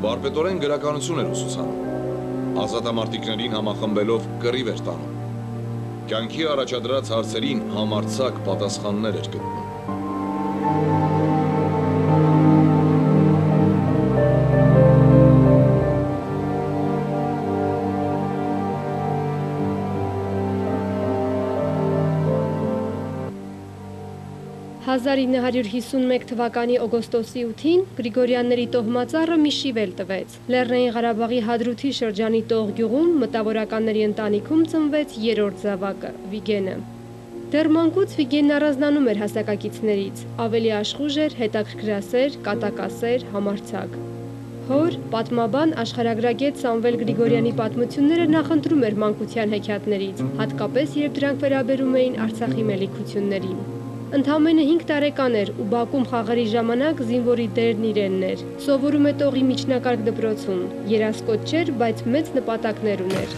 վարպետորեն գրականություն էր ուսուցանում։ Ազատամարտիկներին համախմբելով կռիվ էր տանում։ Կյանքի առաջադրած հարցերին համարցակ պատասխաններ էր գտնում։ «1951 թվականի օգոստոսի 8-ին Գրիգորյանների տոհմածառը մի շիվել տվեց։ Լեռնային Ղարաբաղի Հադրութի շրջանի Տող գյուղում մտավորականների ընտանիքում ծնվեց երրորդ զավակը՝ Վիգենը։ Դեռ մանկուց Վիգենն առանձնանում էր հասակակիցներից, ավելի աշխուժ էր, հետաքրքրասեր, կատակասեր, համարցակ։ Հոր պատմաբան աշխարհագրագետ Սամվել Գրիգորյանի պատմությունները նախընտրում էր մանկության հեքիաթներից, հատկապես երբ դրանք վերաբերում էին Արցախի մելիքություններին։ Ընդամենը 5 տարեկան էր ու Բաքում խաղերի ժամանակ զինվորի դերն իրենն էր։ Սովորում է տողի միջնակարգ դպրոցում։ Երասկոտ չէր, բայց մեծ նպատակներ ուներ։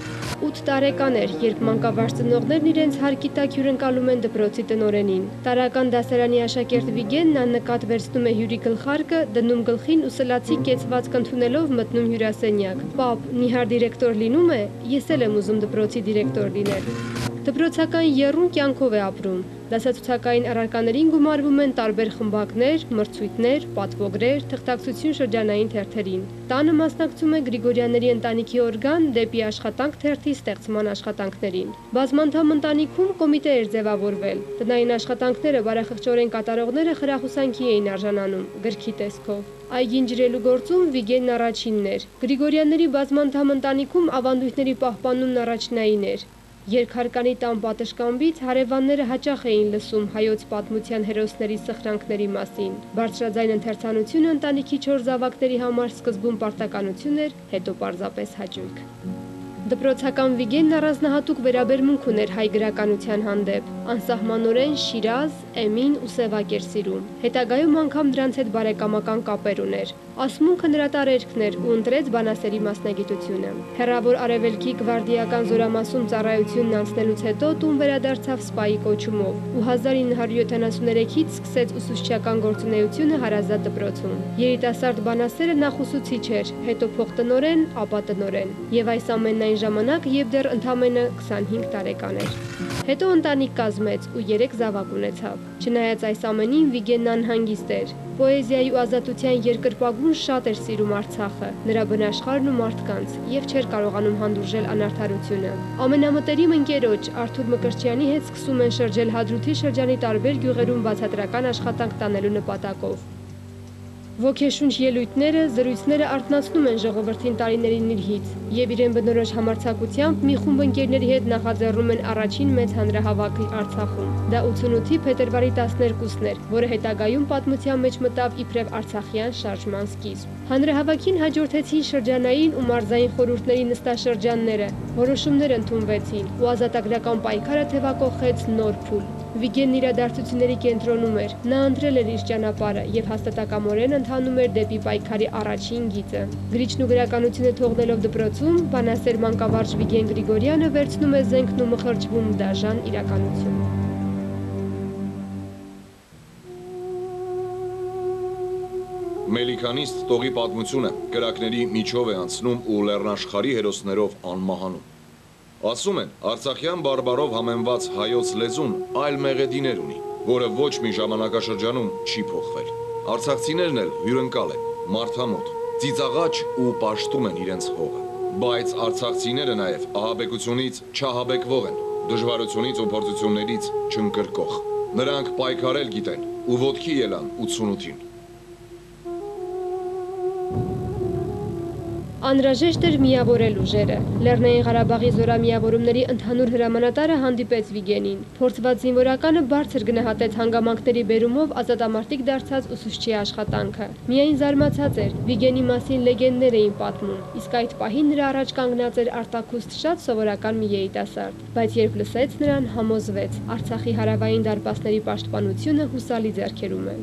8 տարեկան էր, երբ մանկավարժ ծնողներն իրենց հարկի տակ հյուրընկալում են դպրոցի տնորենին։ Տարական դասարանի աշակերտ Վիգենն աննկատ վերցնում է հյուրի գլխարկը, դնում գլխին ու սլացի կեցվածք ընդունելով մտնում հյուրասենյակ։ Պապ, նիհար դիրեկտոր լինում է, ես էլ եմ ուզում դպրոցի դիրեկտոր լինել։ Դպրոցական երուն կյանքով է ապրում։ Դասացուցակային առարկաներին գումարվում են տարբեր խմբակներ, մրցույթներ, պատվոգրեր, թղթակցություն շրջանային թերթերին։ Տանը մասնակցում է Գրիգորյանների ընտանիքի օրգան դեպի աշխատանք թերթի ստեղծման աշխատանքներին։ Բազմանդամ ընտանիքում կոմիտե էր ձևավորվել։ Տնային աշխատանքները բարեխղճորեն կատարողները խրախուսանքի էին արժանանում գրքի տեսքով։ Այգին ջրելու գործում Վիգենն առաջինն էր։ Գրիգորյանների բազմանդամ ընտանիքում ավանդույթների պահպանումն առաջնային էր։ Երկհարկանի տան պատշգամբից հարևանները հաճախ էին լսում հայոց պատմության հերոսների սխրանքների մասին։ Բարձրաձայն ընթերցանությունը ընտանիքի 4 զավակների համար սկզբում պարտականություն էր, հետո պարզապես հաճույք։ Դպրոցական Վիգենն առանձնահատուկ վերաբերմունք ուներ հայ գրականության հանդեպ, անսահմանորեն Շիրազ, Էմին ու Սևակ էր սիրում։ Հետագայում անգամ դրանց հետ բարեկամական կապեր ուներ։ Ասմունքը նրա տարերքն էր ու ընտրեց բանասերի մասնագիտությունը։ Հերավոր Արևելքի գվարդիական զորամասում ծառայությունն անցնելուց հետո տուն վերադարձավ սպայի կոչումով ու 1973-ից սկսեց ուսուցչական գործունեությունը հարազատ դպրոցում։ Երիտասարդ բանասերը նախ ուսուցիչ էր, հետո փոխտնօրեն, ապա տնօրեն։ Եվ այս ամենն այն ժամանակ, երբ դեռ ընդամենը 25 տարեկան էր։ Հետո ընտանիք կազմեց ու 3 զավակ ունեցավ։ Չնայած այս ամենին Վիգենն անհանգիստ էր։ Պոեզիայի ու ազատության երկրպագուն շատ էր սիրում Արցախը, նրա բնաշխարհն ու մարդկանց, եւ չէր կարողանում հանդուրժել անարթարությունը։ Ամենամտերիմ ընկերոջ Արթուր Մկրտչյանի հետ սկսում են շրջել Հադրութի շրջանի տարբեր գյուղերում բացատրական աշխատանք տանելու նպատակով։ Ոգեշունչ ելույթները, զրույցները արթնացնում են ժողովրդին տարիների նիրհից եւ իրեն բնորոշ համարցակությամբ մի խումբ ընկերների հետ նախաձեռնում են առաջին մեծ հանրահավաքը Արցախում։ Դա 88-ի փետրվարի 12-ն էր, որը հետագայում պատմության մեջ մտավ իբրև Արցախյան շարժման սկիզբ։ Հանրահավաքին հաջորդեցին շրջանային ու մարզային խորհուրդների նստաշրջանները, որոշումներ ընդունվեցին ու ազատագրական պայքարը թևակողեց նոր փուլ։ Վիգենն իրադարձությունների կենտրոնում էր։ Նա ընտրել էր իր ճանապարհը եւ հաստատակամորեն ընթանում էր դեպի պայքարի առաջին գիծը։ Գրիչն ու գրականությունը թողնելով դպրոցում, բանասեր մանկավարժ Վիգեն Գրիգորյանը վերցնում է զենքն ու մխրճվում դաժան իրականություն։ Մելիքանիստ տողի պատմությունը կրակների միջով է անցնում ու լեռնաշխարի հերոսներով անմահանում։ Ասում են, Արցախյան բարբարով համենված հայոց լեզուն այլ մեղեդիներ ունի, որը ոչ մի ժամանակաշրջանում չի փոխվել։ Արցախցիներն էլ հյուրընկալ են, մարդամոտ, ծիծաղաչ ու պաշտում են իրենց հողը։ Բայց արցախցիները նաև ահաբեկությունից չահաբեկվող են, դժվարությունից ու փորձություններից չընկրկող։ Նրանք պայքարել գիտեն ու ոտքի ելան 88-ին։ Անհրաժեշտ էր միավորել ուժերը։ Լեռնային Ղարաբաղի զորամիավորումների ընդհանուր հրամանատարը հանդիպեց Վիգենին։ Փորձված զինվորականը բարձր գնահատեց հանգամանքների բերումով ազատամարտիկ դարձած ուսուցչի աշխատանքը։ Միայն զարմացած էր, Վիգենի մասին լեգենդներ էին պատմում, իսկ այդ պահին նրա առաջ կանգնած էր արտակուստ շատ սովորական մի երիտասարդ, բայց երբ լսեց նրան, համոզվեց, Արցախի հարավային դարպասների պաշտպանությունը հուսալի ձեռքերում է։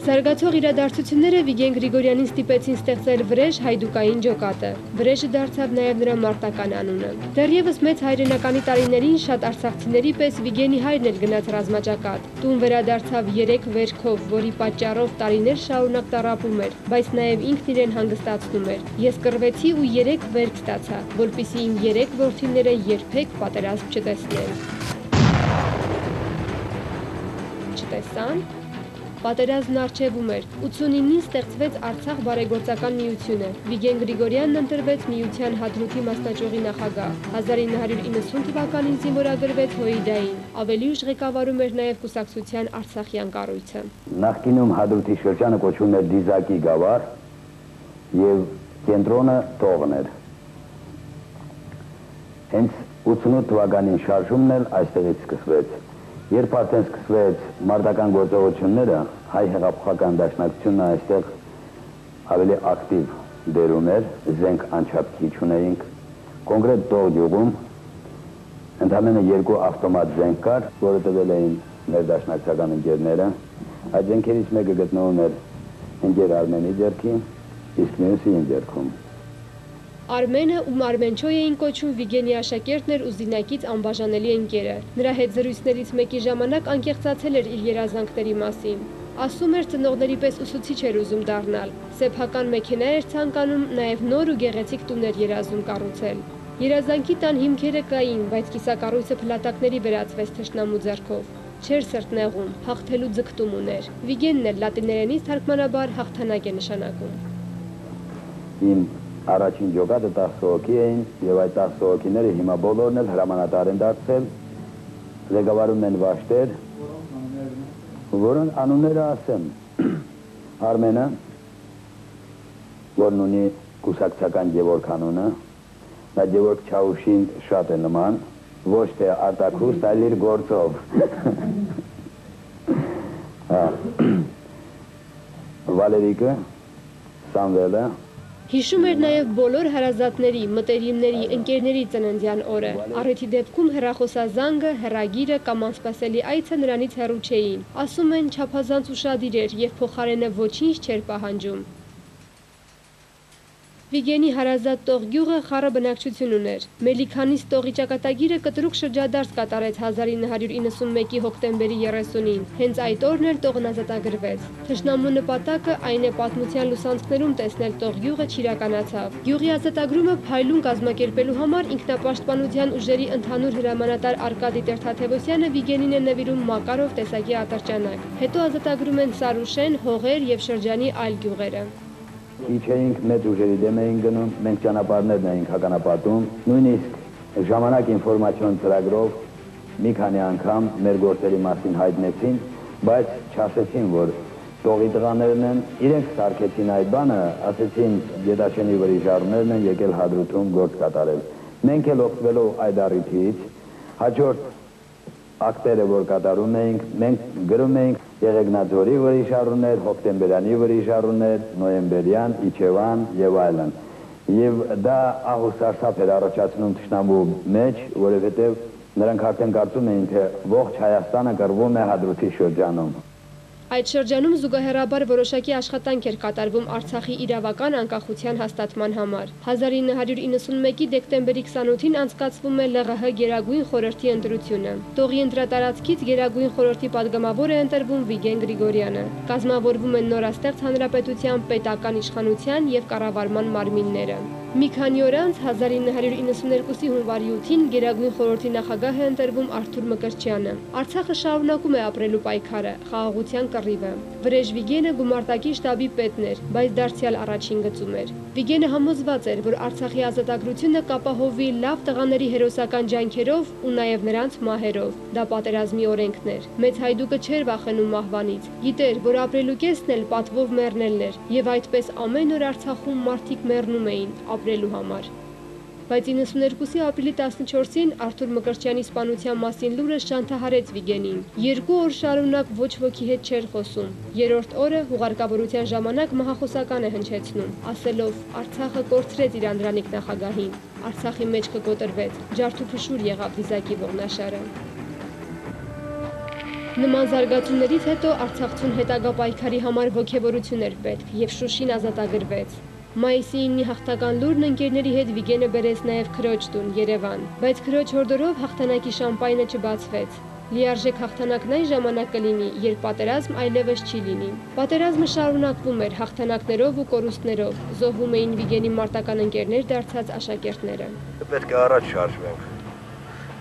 Զարգացող իրադարձությունները Վիգեն Գրիգորյանին ստիպեցին ստեղծել Վրեժ հայդուկային ջոկատը։ Վրեժը դարձավ նաև նրա մարտական անունը։ Դեռևս մեծ հայրենականի տարիներին շատ արցախցիների պես Վիգենի հայրն էլ գնաց ռազմաճակատ։ Տուն վերադարձավ 3 վերքով, որի պատճառով տարիներ շարունակ տարապում էր, բայց նաև ինքն իրեն հանգստացնում էր։ Ես կռվեցի ու 3 վերք ստացա, որpիսի իմ 3 որդիները երբեք պատերազմ չտեսնեն։ Չտեսան Պատերազմն արժևում էր։ 89-ին ստեղծվեց Արցախ բարեգործական միությունը։ Վիգեն Գրիգորյանն ընտրվեց միության հադրութի մասնաճյուղի նախագահ։ 1990 թվականին զինվորագրվեց Հոիդային։ Ավելի ուշ ղեկավարում էր նաև կուսակցության Արցախյան կառույցը։ Նախկինում հադրութի շրջանը կոչվում էր Դիզակի գավառ եւ կենտրոնը Տողն էր։ Հենց 88 թվականին շարժումն էլ այստեղից սկսվեց։ Երբ արդեն սկսվեց մարտական գործողությունները, հայ հեղափոխական դաշնակցությունը այստեղ ավելի ակտիվ դեր ուներ, զենք անչափ քիչ ունեինք։ Կոնկրետ տող գյուղում ընդամենը երկու ավտոմատ զենք կար, որը տվել էին մեր դաշնակցական ընկերները։ Այդ զենքերից մեկը գտնվում էր ընկեր Արմենի ձեռքին, իսկ մյուսը իմ ձեռքում։ Արմենը ում Արմենչոյ էին կոչում Վիգենի աշակերտն էր ու Զինակից անբաժանելի ընկերը։ Նրա հետ զրույցներից մեկի ժամանակ անկեղծացել էր իր երազանքների մասին։ Ասում էր ծնողների պես ուսուցիչ էր ուզում դառնալ։ Սեփական մեքենա էր ցանկանում, նաև նոր ու գեղեցիկ տուներ երազում կառուցել։ Երազանքի տան հիմքերը կային, բայց կիսակառույցը փլատակների վերածվեց թշնամու ձեռքով։ Չեր սրտնեղում, հաղթելու ձգտում ուներ։ Վիգենն էլ լատիներենից թարգմանաբար հաղթանակ է նշանակում։ Իմ առաջին ջոկատը 10 հոգի էին եւ այդ 10 հոգիները հիմա բոլորն էլ հրամանատար են դարձել ղեկավարում են վաշտեր որոնց անունները ասեմ Արմենը որն ունի կուսակցական Գևորգ անունը նա Գևորգ Չաուշին շատ է նման ոչ թե արտակուստ այլ իր գործով Վալերիկը Սամվելը Հիշում էր նաև բոլոր հարազատների, մտերիմների, ընկերների ծննդյան օրը։ Առիթի դեպքում հեռախոսազանգը, հեռագիրը կամ անսպասելի այցը նրանից հեռու չէին։ Ասում են չափազանց ուշադիր էր եւ փոխարենը ոչինչ չէր պահանջում։ Վիգենի հարազատ տող գյուղը խառը բնակչություն ուներ։ Մելիքանից տողի ճակատագիրը կտրուկ շրջադարձ կատարեց 1991-ի հոկտեմբերի 30-ին։ Հենց այդ օրն էլ տողն ազատագրվեց։ Թշնամու նպատակը այն է պատմության լուսանցքներում տեսնել տող գյուղը չիրականացավ։ Գյուղի ազատագրումը փայլուն կազմակերպելու համար ինքնապաշտպանության ուժերի ընդհանուր հրամանատար Արկադի Տեր-Թաթևոսյանը Վիգենին է նվիրում Մակարով տեսակի ատրճանակ։ Հետո ազատագրում են Սարուշեն, Հողեր եւ շրջանի այլ գյուղերը քիչ էինք, մեծ ուժերի դեմ էինք գնում, մենք ճանապարհներն էինք հականապատում, նույնիսկ ժամանակ ինֆորմացիոն ծրագրով մի քանի անգամ մեր գործերի մասին հայտնեցին, բայց չասեցին, որ տողի տղաներն են, իրենք սարքեցին այդ բանը, ասեցին Գետաշենի վրի ժառներն են եկել հադրութում գործ կատարել։ Մենք էլ օգտվելով այդ առիթից հաջորդ ակտերը, որ կատարում էինք, մենք գրում էինք Եղեգնաձորի վրիշարուներ, հոկտեմբերյանի վրիշարուներ, նոյեմբերյան, իջևան եւ այլն։ Եվ դա ահուսարսափ էր առաջացնում թշնամու մեջ, որովհետեւ նրանք արդեն կարծում էին, թե ողջ Հայաստանը կռվում է հադրութի շրջանում։ Այդ շրջանում զուգահեռաբար որոշակի աշխատանք էր կատարվում Արցախի իրավական անկախության հաստատման համար։ 1991-ի դեկտեմբերի 28-ին անցկացվում է ԼՂՀ Գերագույն խորհրդի ընտրությունը։ Տողի ընտրատարածքից Գերագույն խորհրդի падգամավոր է ընտրվում Վիգեն Գրիգորյանը։ Կազմավորվում են նորաստեղծ հանրապետության պետական իշխանության եւ կառավարման մարմինները։ Մի քանի օր անց 1992-ի հունվարի 8-ին Գերագույն խորհրդի նախագահ է ընտրվում Արթուր Մկրտչյանը։ Արցախը շարունակում է ապրելու պայքարը, խաղաղության կռիվը։ Վրեժ Վիգենը գումարտակի շտաբի պետն էր, բայց դարձյալ առաջին գծում էր։ Վիգենը համոզված էր, որ Արցախի ազատագրությունը կապահովի լավ տղաների հերոսական ջանքերով ու նաև նրանց մահերով։ Դա պատերազմի օրենքն էր։ Մեծ հայդուկը չէր վախենում մահվանից։ Գիտեր, որ ապրելու կեսն էլ պատվով մեռնելն էր, եւ այդպես ամեն օր Արցախում մարդիկ մեռնում էին ապրելու համար բայց 92-ի ապրիլի 14-ին Արթուր Մկրտչյանի սպանության մասին լուրը շանթահարեց Վիգենին։ Երկու օր շարունակ ոչ ոքի հետ չէր խոսում։ Երրորդ օրը հուղարկավորության ժամանակ մահախոսական է հնչեցնում, ասելով. Արցախը կորցրեց իր անդրանիկ նախագահին։ Արցախի մեջ կկոտրվեց։ Ջարդուփշուր եղավ դիզակի ողնաշարը։ Նման զարգացումներից հետո Արցախցուն հետագա պայքարի համար ողջավորություն էր պետք եւ Շուշին ազատագրվեց։ Մայիսի 9-ի հաղթական լուրն ընկերների հետ Վիգենը բերեց նաև քրոջ տուն Երևան, բայց քրոջ հորդորով հաղթանակի շամպայնը չբացվեց։ Լիարժեք հաղթանակն այն ժամանակ կլինի, երբ պատերազմ այլևս չի լինի։ Պատերազմը շարունակվում էր հաղթանակներով ու կորուստներով, զոհվում էին Վիգենի մարտական ընկերներ դարձած աշակերտները։ Պետք է առաջ շարժվենք։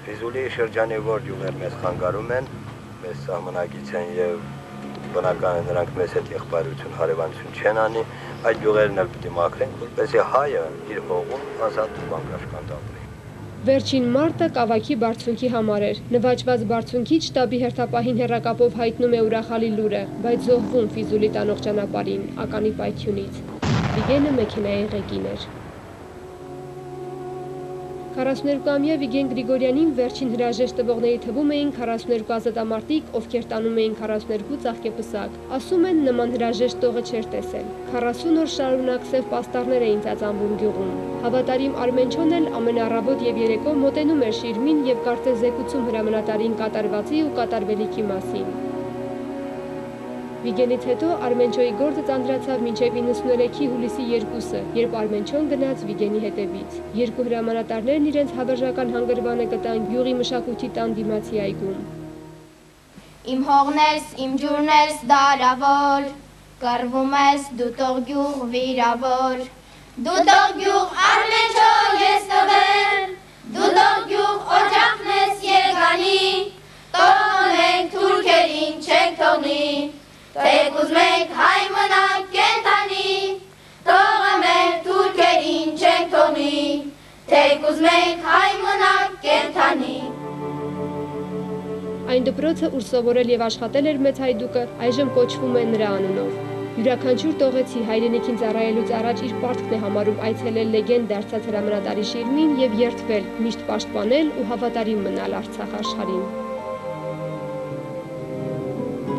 Ֆիզուլի շրջանի որ յուղեր մեզ խանգարում են, մեզ սահմանակից են եւ բնական է նրանք մեզ հետ եղբայրություն, հարևանություն չեն անի, այդ յուղերն էլ պիտի մաքրենք, որպեսզի հայը իր հողում ազատ ու անկաշկանդ ապրի։ Վերջին մարտը Կավաքի բարձունքի համար էր։ Նվաճված բարձունքից շտաբի հերթապահին հերակապով հայտնում է ուրախալի լուրը, բայց զոհվում Ֆիզուլի տանող ճանապարհին ականի պայթյունից։ Վիգենը մեքենայի ղեկին էր։ 42-ամյա Վիգեն Գրիգորյանին վերջին հրաժեշտ տվողների թվում էին 42 ազատամարտիկ, ովքեր տանում էին 42 ծաղկեպսակ։ Ասում են նման հրաժեշտ տողը չէր տեսել։ 40 օր շարունակ սև պաստառներ էին ծածանվում գյուղում։ Հավատարիմ Արմենչոն էլ ամեն առավոտ եւ երեկո մոտենում էր Շիրմին եւ կարծես զեկուցում հրամանատարին կատարվածի ու կատարվելիքի մասին։ Վիգենից հետո Արմենչոյի գործը ծանրացավ մինչև 93-ի հուլիսի 2-ը, երբ Արմենչոն գնաց Վիգենի հետևից։ Երկու հրամանատարներն իրենց հավերժական հանգրվանը գտան Գյուղի մշակույթի տան դիմացի այգում։ Իմ հողներս, իմ ջուրներս դարավոր, կռվում ես դու տող գյուղ վիրավոր։ Դու տող գյուղ Արմենչո ես տվեմ, դու տող գյուղ օջախն ես եկանի, տոնենք թուրքերին չենք թողնի։ Թեկուզ մենք հայ մնանք կենտանի, թողը մեր թուրքերին չենք թողնի, թեկուզ մենք հայ մնանք կենտանի։ Այն դպրոցը, ուր սովորել եւ աշխատել էր մեծ հայդուկը, այժմ կոչվում է նրա անունով։ Յուրաքանչյուր տողեցի հայրենիքին ծառայելուց առաջ իր պարտքն է համարում այցելել լեգենդ դարձած հրամանատարի շիրմին եւ երթվել, միշտ պաշտպանել ու հավատարիմ մնալ Արցախ աշխարհին։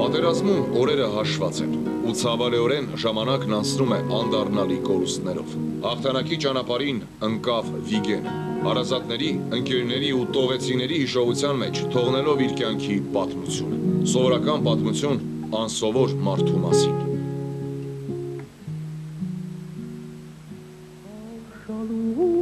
Պատերազմում օրերը հաշված են ու ցավալիորեն ժամանակն անցնում է անդառնալի կորուստներով։ Հաղթանակի ճանապարհին ընկավ Վիգենը։ Հարազատների, ընկերների ու տողեցիների հիշողության մեջ թողնելով իր կյանքի պատմությունը։ Սովորական պատմություն անսովոր մարդու մասին։ Ամբուզան